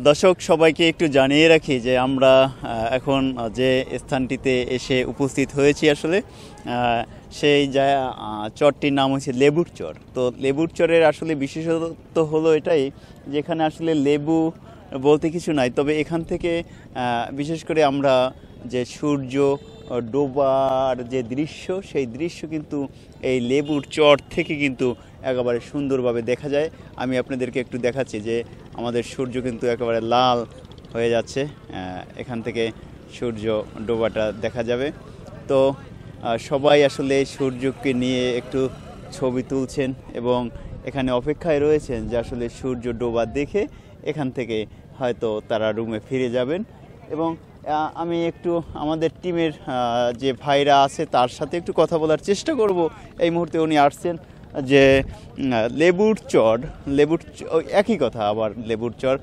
দর্শক, সবাইকে একটু জানিয়ে রাখি যে আমরা এখন যে স্থানটিতে এসে উপস্থিত হয়েছি আসলে সেই যা চরটির নাম হচ্ছে লেবুর চর। তো লেবুর চরের আসলে বিশেষত্ব হলো এটাই, যেখানে আসলে লেবু বলতে কিছু নাই। তবে এখান থেকে বিশেষ করে আমরা যে সূর্য, ডোবার যে দৃশ্য, সেই দৃশ্য কিন্তু এই লেবুর চর থেকে কিন্তু একেবারে সুন্দরভাবে দেখা যায়। আমি আপনাদেরকে একটু দেখাচ্ছি যে আমাদের সূর্য কিন্তু একেবারে লাল হয়ে যাচ্ছে। এখান থেকে সূর্য ডোবাটা দেখা যাবে। তো সবাই আসলে সূর্যকে নিয়ে একটু ছবি তুলছেন এবং এখানে অপেক্ষায় রয়েছেন যে আসলে সূর্য ডোবা দেখে এখান থেকে হয়তো তারা রুমে ফিরে যাবেন এবং আমি একটু আমাদের টিমের যে ভাইরা আছে তার সাথে একটু কথা বলার চেষ্টা করব। এই মুহূর্তে উনি আসছেন। যে লেবুর চর, লেবুর একই কথা আবার লেবুর চর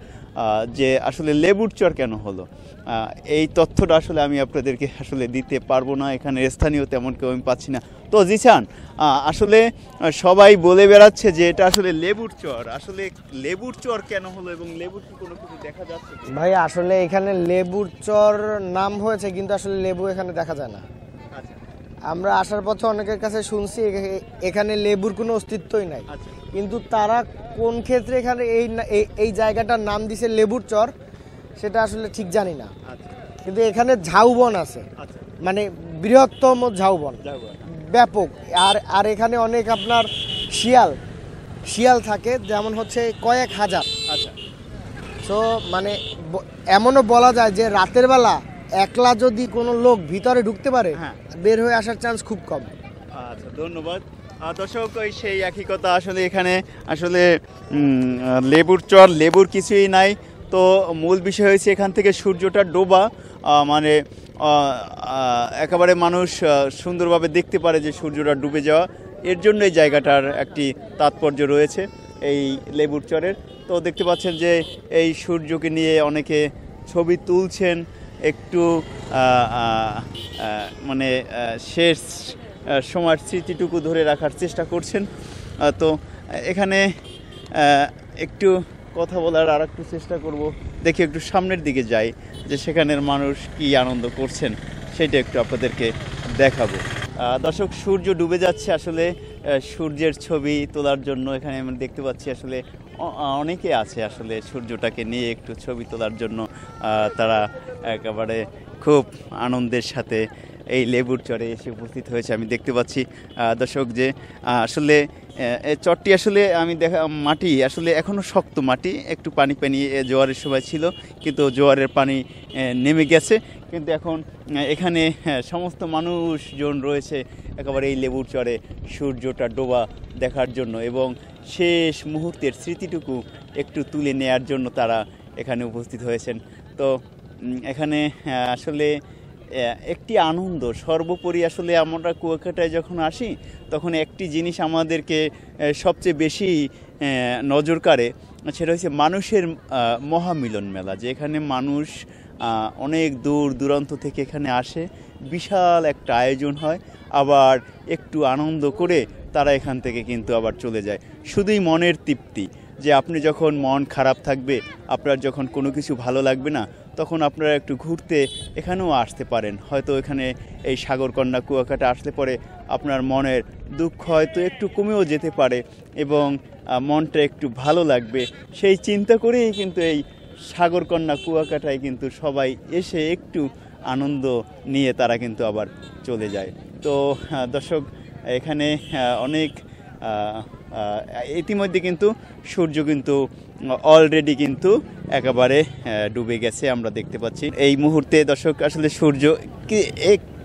যে আসলে লেবুর চর কেন হলো? এই তথ্যটা আসলে আমি আপনাদেরকে আসলে দিতে পারব না, এখানে স্থানীয় তেমন কেউ আমি পাচ্ছি না। তো জিসান আসলে সবাই বলে বেড়াচ্ছে যে এটা আসলে লেবুর চর। আসলে লেবুর চর কেন হলো এবং লেবুর কি কোনো কিছু দেখা যাচ্ছে? ভাই, আসলে এখানে লেবুর চর নাম হয়েছে, কিন্তু আসলে লেবু এখানে দেখা যায় না। আমরা আসার পথে অনেকের কাছে শুনছি এখানে লেবুর কোনো অস্তিত্বই নাই। আচ্ছা। কিন্তু তারা কোন ক্ষেত্রে এখানে এই এই- জায়গাটার নাম দিছে লেবুর চর সেটা আসলে ঠিক জানি না। আচ্ছা। কিন্তু এখানে ঝাউবন আছে। আচ্ছা। মানে বৃহত্তম ঝাউবন। ব্যাপক। আর আর এখানে অনেক আপনার শিয়াল শিয়াল থাকে যেমন হচ্ছে কয়েক হাজার। আচ্ছা। সো মানে এমনও বলা যায় যে রাতের বেলা একলা যদি কোনো লোক ভিতরে ঢুকতে পারে হ্যাঁ। বের হয়ে আসার চান্স খুব কম। আচ্ছা ধন্যবাদ। দর্শক ওই সেই একই কথা আসলে এখানে আসলে লেবুর চর লেবুর কিছুই নাই। তো মূল বিষয় হয়েছে এখান থেকে সূর্যটা ডোবা। মানে একেবারে মানুষ সুন্দরভাবে দেখতে পারে যে সূর্যটা ডুবে যাওয়া। এর জন্য এই জায়গাটার একটি তাৎপর্য রয়েছে এই লেবুর চরের। তো দেখতে পাচ্ছেন যে এই সূর্যকে নিয়ে অনেকে ছবি তুলছেন। একটু মানে শেষ সময়ের স্মৃতিটুকু ধরে রাখার চেষ্টা করছেন। তো এখানে একটু কথা বলার আর একটু চেষ্টা করব। দেখি একটু সামনের দিকে যাই, যে সেখানের মানুষ কি আনন্দ করছেন, সেটা একটু আপনাদেরকে দেখাবো। দর্শক, সূর্য ডুবে যাচ্ছে আসলে। সূর্যের ছবি তোলার জন্য এখানে আমি দেখতে পাচ্ছি আসলে অনেকে আছে আসলে সূর্যটাকে নিয়ে একটু ছবি তোলার জন্য তারা একেবারে খুব আনন্দের সাথে এই লেবুর চরে এসে উপস্থিত হয়েছে। আমি দেখতে পাচ্ছি দর্শক যে আসলে চরটি আসলে আমি দেখা, মাটি আসলে এখনও শক্ত মাটি। একটু পানি পানি জোয়ারের সময় ছিল, কিন্তু জোয়ারের পানি নেমে গেছে। কিন্তু এখন এখানে সমস্ত মানুষজন রয়েছে একেবারে এই লেবুর চরে সূর্যটা ডোবা দেখার জন্য এবং শেষ মুহূর্তের স্মৃতিটুকু একটু তুলে নেয়ার জন্য তারা এখানে উপস্থিত হয়েছেন। তো এখানে আসলে একটি আনন্দ। সর্বোপরি আসলে আমরা কুয়াকাটায় যখন আসি, তখন একটি জিনিস আমাদেরকে সবচেয়ে বেশি নজর কাড়ে, সেটা হচ্ছে মানুষের মহামিলন মেলা, যেখানে মানুষ অনেক দূর দূরান্ত থেকে এখানে আসে। বিশাল একটা আয়োজন হয়, আবার একটু আনন্দ করে তারা এখান থেকে কিন্তু আবার চলে যায়। শুধুই মনের তৃপ্তি যে আপনি যখন মন খারাপ থাকবে, আপনার যখন কোনো কিছু ভালো লাগবে না তখন আপনারা একটু ঘুরতে এখানেও আসতে পারেন। হয়তো এখানে এই সাগরকন্যা কুয়াকাটা আসলে পরে আপনার মনের দুঃখ হয়তো একটু কমেও যেতে পারে এবং মনটা একটু ভালো লাগবে। সেই চিন্তা করেই কিন্তু এই সাগরকন্যা কুয়াকাটায় কিন্তু সবাই এসে একটু আনন্দ নিয়ে তারা কিন্তু আবার চলে যায়। তো দর্শক, এখানে অনেক ইতিমধ্যে কিন্তু সূর্য কিন্তু অলরেডি কিন্তু একেবারে ডুবে গেছে, আমরা দেখতে পাচ্ছি। এই মুহূর্তে দর্শক, আসলে সূর্য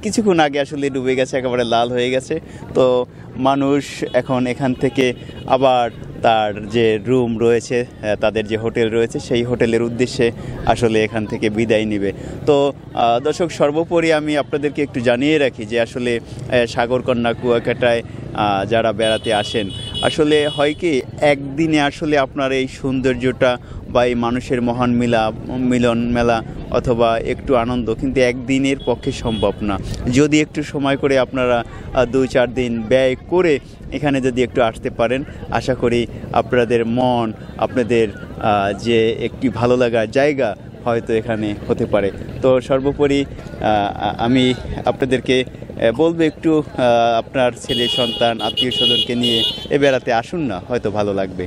কিছুক্ষণ আগে আসলে ডুবে গেছে, একেবারে লাল হয়ে গেছে। তো মানুষ এখন এখান থেকে আবার তার যে রুম রয়েছে তাদের যে হোটেল রয়েছে, সেই হোটেলের উদ্দেশ্যে আসলে এখান থেকে বিদায় নিবে। তো দর্শক, সর্বোপরি আমি আপনাদেরকে একটু জানিয়ে রাখি যে আসলে সাগরকন্যা কুয়াকাটায় যারা বেড়াতে আসেন আসলে হয় কি, একদিনে আসলে আপনার এই সৌন্দর্যটা বা এই মানুষের মহান মিলা, মিলন মেলা অথবা একটু আনন্দ কিন্তু একদিনের পক্ষে সম্ভব না। যদি একটু সময় করে আপনারা দু চার দিন ব্যয় করে এখানে যদি একটু আসতে পারেন, আশা করি আপনাদের মন, আপনাদের যে একটি ভালো লাগার জায়গা হয়তো এখানে হতে পারে। তো সর্বোপরি আমি আপনাদেরকে বলব একটু আপনার ছেলে, সন্তান আত্মীয় স্বজনকে নিয়ে এ বেড়াতে আসুন না, হয়তো ভালো লাগবে।